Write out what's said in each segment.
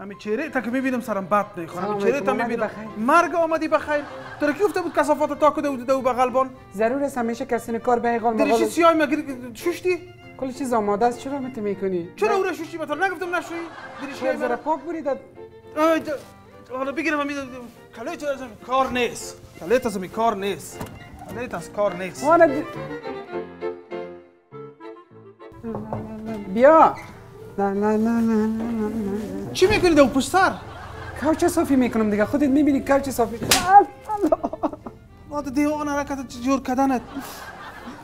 همین چهره تا که می‌بینم سرم بد می‌خوره. همین چهره تا می‌بینم؟ مرگ آمدی بخیر. تو را کی گفته بود؟ کسافات تا کده بود دو بغل بان. ضرور است همیشه کسی کار به ایقال مقال سیاه مگه؟ شوشتی؟ کل چیز آماده است. چرا مت می‌کنی؟ چرا او را شوشتی مثلا نگفتم نشوی دریشی خب ذره پاک برید حالا بگیرم همین کلیت از کار نیست. کلیت همین کار نیست. کلیت از کار نیست. بیا. نه نه نه نه چی می‌کنی دو پشت سر کوچه صافی می‌کنم دیگه. خودت می‌بینی کوچه صافی. ما دیوان حرکت جور کردنت.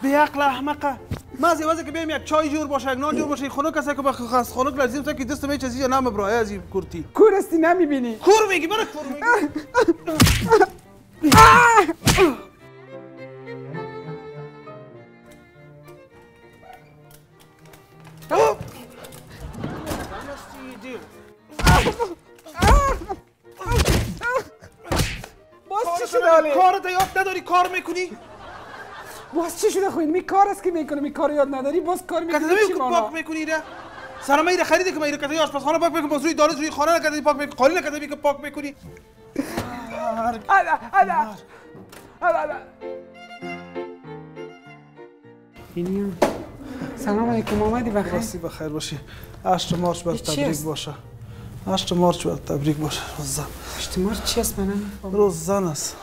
به عقل احمقه ما از واسه که بیم یک چای جور باشه یک نان جور باشه. خونه کسی که بخ خاص خونه لازم تا که دست می چیزی یا نام برای از این کورتی. کورستی نمی‌بینی. کور میگی برو کور میگی. شده حالی؟ کارت یاد نداری کار می‌کنی باز چی شده خوین می کار است که می‌کنه می کار یاد نداری باز کار می‌کنی چی مانا پاک می‌کنی را سرمه ایره خریدی که میره کسی آشپزخانه پاک می‌کنی باز روی داره روی خانه نکردی پاک می‌کنی خالی نکردی که پاک می‌کنی اینیو سلام علیکم آمدی بخیر راستی بخیر باشی 8 مارچ بر تبریک؟ باشه 8 مارچ بر تبریک باشه روز زن اجتماع چی است من. روز زن است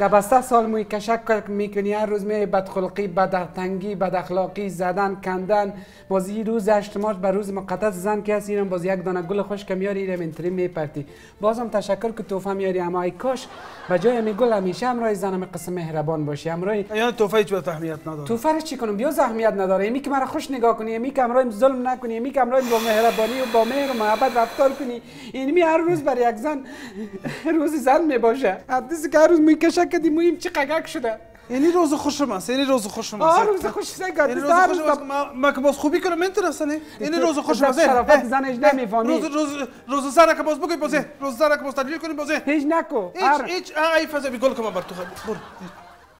دبسته سال موی کشک می‌کنی هر روز می بدخلقی بدتنگی بد اخلاقی زدن کندن. باز این روز اجتماع به روز مقدس زن که هست اینم باز یک دانه گل خوش که میاری اینم انتری میپرتی. بازم تشکر که توفه میاری. اما ای کاش به جای می گل همیشه همراه زنم قسم مهربان باشی. همراه یعنی توفه هیچ اهمیت نداره. تو فرش چی کنم؟ بیا اهمیت نداره. یمی که مرا خوش نگاه کنی یمی که امروز ظلم نکنی یمی که امروز با مهربانی و با مهر و محبت رفتار کنی. اینمی هر روز بر یک زن روز زن می باشه که هر روز می کشه کدی مویم چی قگک شده یعنی روز خوشم است یعنی روز خوشم آه است روز خوش سگاد یعنی روز خوشم است ما- که باز خوبی کنم انترسته یعنی روز خوشم است شرافت زنش نمی‌فهمی روز روز روز زن که باز بگوی بازه روز زن که باز تدلیل کنیم بازه هیچ نکو هیچ هیچ ای فضا بی گل کنم بر تو برو